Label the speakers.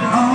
Speaker 1: good.